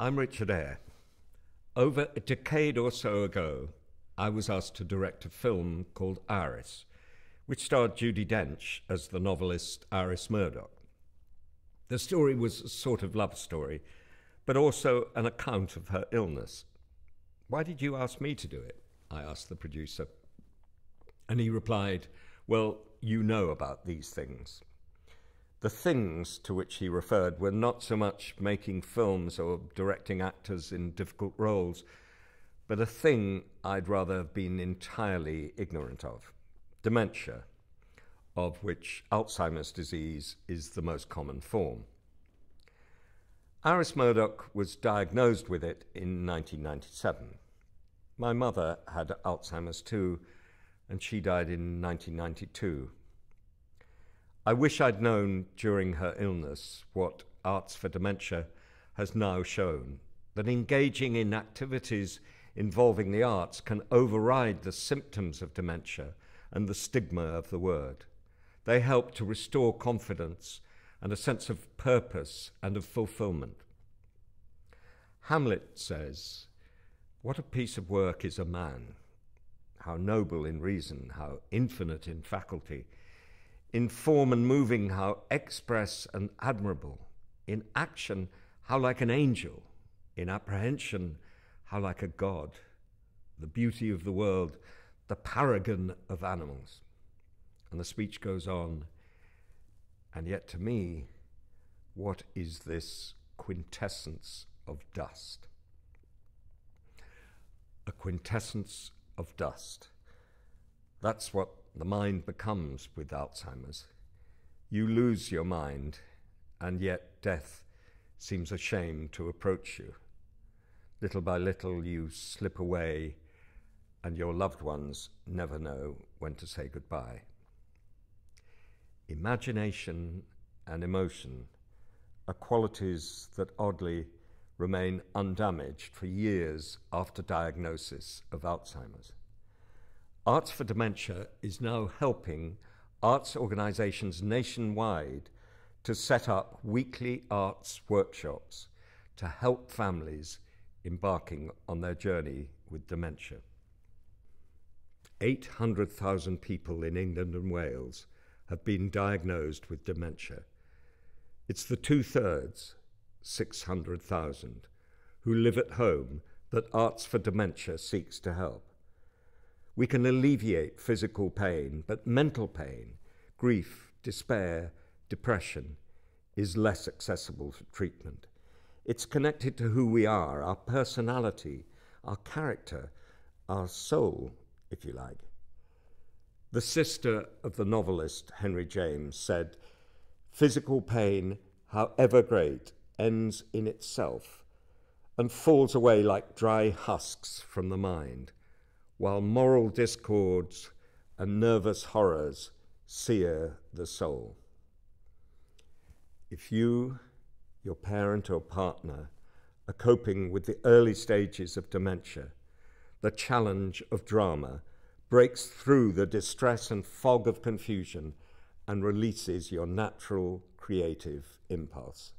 I'm Richard Eyre. Over a decade or so ago, I was asked to direct a film called Iris, which starred Judi Dench as the novelist Iris Murdoch. The story was a sort of love story, but also an account of her illness. Why did you ask me to do it? I asked the producer. And he replied, Well, you know about these things. The things to which he referred were not so much making films or directing actors in difficult roles, but a thing I'd rather have been entirely ignorant of dementia, of which Alzheimer's disease is the most common form. Iris Murdoch was diagnosed with it in 1997. My mother had Alzheimer's too, and she died in 1992. I wish I'd known during her illness what Arts for Dementia has now shown that engaging in activities involving the arts can override the symptoms of dementia and the stigma of the word. They help to restore confidence and a sense of purpose and of fulfillment. Hamlet says, What a piece of work is a man! How noble in reason, how infinite in faculty in form and moving, how express and admirable, in action, how like an angel, in apprehension, how like a god, the beauty of the world, the paragon of animals. And the speech goes on, and yet to me, what is this quintessence of dust? A quintessence of dust. That's what the mind becomes with Alzheimer's. You lose your mind, and yet death seems ashamed to approach you. Little by little, you slip away, and your loved ones never know when to say goodbye. Imagination and emotion are qualities that oddly remain undamaged for years after diagnosis of Alzheimer's. Arts for Dementia is now helping arts organisations nationwide to set up weekly arts workshops to help families embarking on their journey with dementia. 800,000 people in England and Wales have been diagnosed with dementia. It's the two thirds, 600,000, who live at home that Arts for Dementia seeks to help. We can alleviate physical pain, but mental pain, grief, despair, depression, is less accessible for treatment. It's connected to who we are, our personality, our character, our soul, if you like. The sister of the novelist Henry James said, Physical pain, however great, ends in itself and falls away like dry husks from the mind while moral discords and nervous horrors sear the soul. If you, your parent or partner, are coping with the early stages of dementia, the challenge of drama breaks through the distress and fog of confusion and releases your natural creative impulse.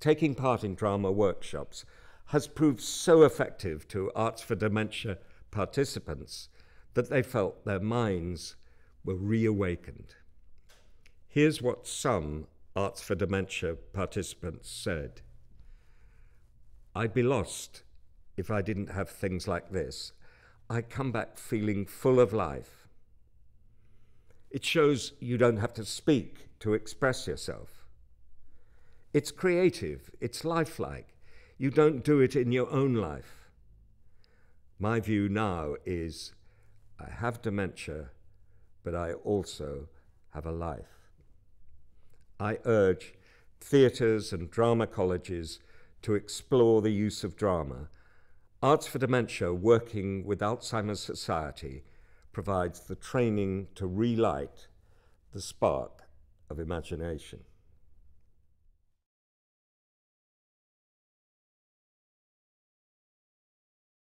Taking part in drama workshops has proved so effective to Arts for Dementia participants that they felt their minds were reawakened. Here's what some Arts for Dementia participants said I'd be lost if I didn't have things like this. I come back feeling full of life. It shows you don't have to speak to express yourself. It's creative, it's lifelike. You don't do it in your own life. My view now is I have dementia, but I also have a life. I urge theatres and drama colleges to explore the use of drama. Arts for Dementia, working with Alzheimer's Society, provides the training to relight the spark of imagination.